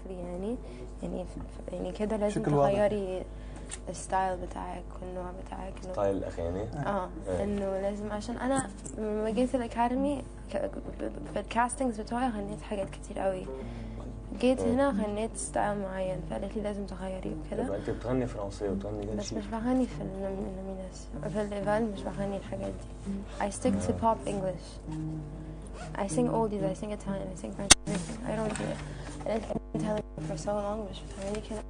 شكلي يعني يعني يعني كده لازم. تغيري ال style بتاعك والنوع بتاعك style الأغاني. آه. إيه. إنه لازم عشان أنا لما جيت ال academy في ال castings بتوعي غنيت حاجات كتير قوي جيت إيه. هنا غنيت style معين فقالت لي لازم تغيري وكده. أنت بتغني فرنسي وبتغني كل بس مش بغني في ال nomination في ال éval مش بغني الحاجات دي. I stick to pop English. I sing oldies I sing Italian I sing French I don't do it. Been telling you for so long مش بتعملي كده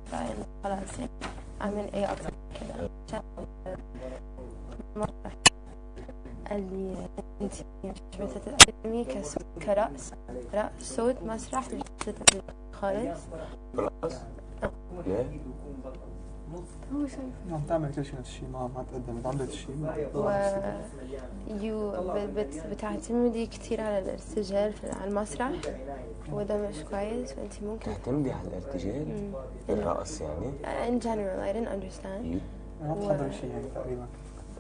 خلاص يعني اعمل إيه أكتر كده قال لي انت مش بتتقدمي كرأس رأس صوت مسرح مش بتتقدمي خالص خلاص ليه؟ هو شايف عم تعمل كل شيء نفس الشيء ما ما تقدمت عملت شيء. و يو ب- بت- بتعتمدي كتير على الارتجال في على المسرح. وده مش كويس فانت ممكن تعتمدي على الارتجال؟ مم. الرقص يعني؟ In general I didn't understand. ما بتحضر شيء يعني تقريبا.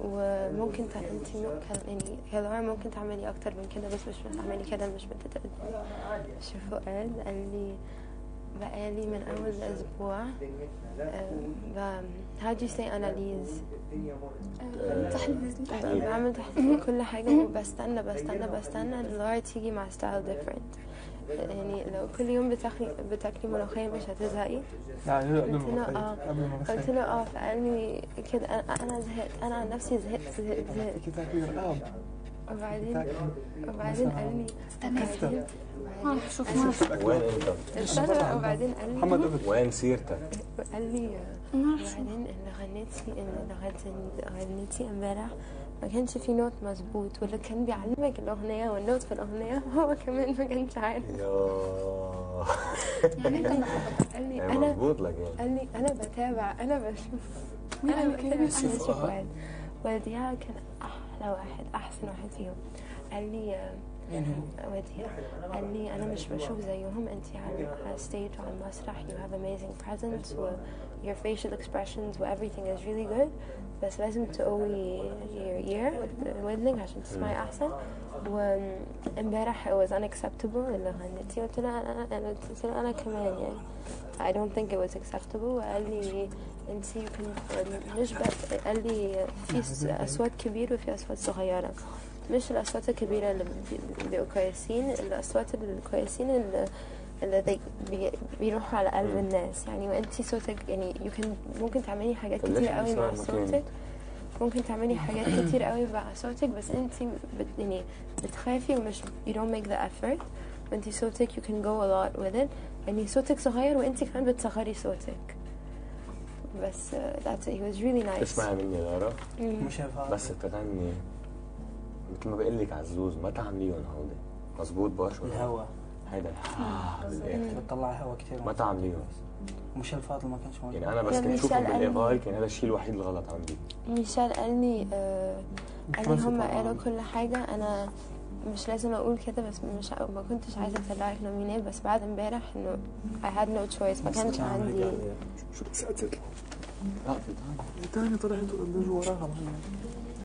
وممكن انت ممكن يعني ممكن تعملي أكتر من كده بس مش بتعملي كده مش بتتقدمي شوفوا قال قال لي بقالي من أول أسبوع أم، ب- how do you say analyze تحليل بعمل تحليل كل حاجة وبستنى بستنى بستنى لغاية تيجي مع ستايل different. يعني لو كل يوم بتاكلي بتاكلي ملوخية مش هتزهقي. قبل قلت له آه. قلت له آه فقال لي كده أنا زهقت أنا عن نفسي زهقت زهقت زهقت. وبعدين وبعدين قال لي أشوف ما رح وين انت؟ استنى وبعدين قال محمد لي قبل وين سيرتك؟ قال لي ما رح أشوف وبعدين اللي غنيتي اللي غنيتي امبارح. ما كانش في note مظبوط واللي كان بيعلمك الأغنية وال note في الأغنية هو كمان ما كانش عارف. يعني أنت قال لي هي أنا يعني. قال لي أنا بتابع أنا بشوف. أنا بتابع؟ أنا بشوف وديع كان واحد أحسن واحد فيهم قال لي آه،؟ وديع لي أنا مش بشوف زيهم. أنت على الستيج وعلى المسرح. You have amazing presence. و your facial expressions و everything is really good. بس لازم تقوي your ear ودنك عشان تسمعي أحسن. وامبارح it was unacceptable. اللي غنيتي قلت له أنا قلت له أنا كمان يعني. I don't think it was acceptable. وقال لي انت مش بس قال لي في أصوات كبير وفي أصوات صغيرة. مش الأصوات الكبيرة اللي بي- بيبقوا كويسين الأصوات الكويسين اللي اللي they- بي- بيروحوا على قلب الناس. يعني وانت صوتك يعني you can ممكن تعملي حاجات كتير قوي مع؟ صوتك. ممكن تعملي حاجات كتير قوي مع صوتك بس انت بت يعني بتخافي ومش you don't make the effort. وانت صوتك you can go a lot with it. يعني صوتك صغير وانت كمان بتصغري صوتك. بس uh, that's it. he was really nice. اسمعي مني لارا مم. مش بس تغني. مثل ما بقول لك عزوز ما تعمليهم هودي مزبوط باش ولا الهوا. هيدا الح- بالآخر. بتطلع هوا كثير ما تعمليهم مش الفاضل ما كانش موجود. يعني أنا بس كنت ميشيل لي- بالايفال كان هذا الشيء الوحيد الغلط عندي. ميشيل قال لي آه قال لي هم قالوا. كل حاجة. أنا مش لازم أقول كده بس مش ما كنتش عايزة أطلعك نومينات بس بعد امبارح إنه I had no choice. ما كانش عندي. شو بس لا في الثاني طلعت وراها.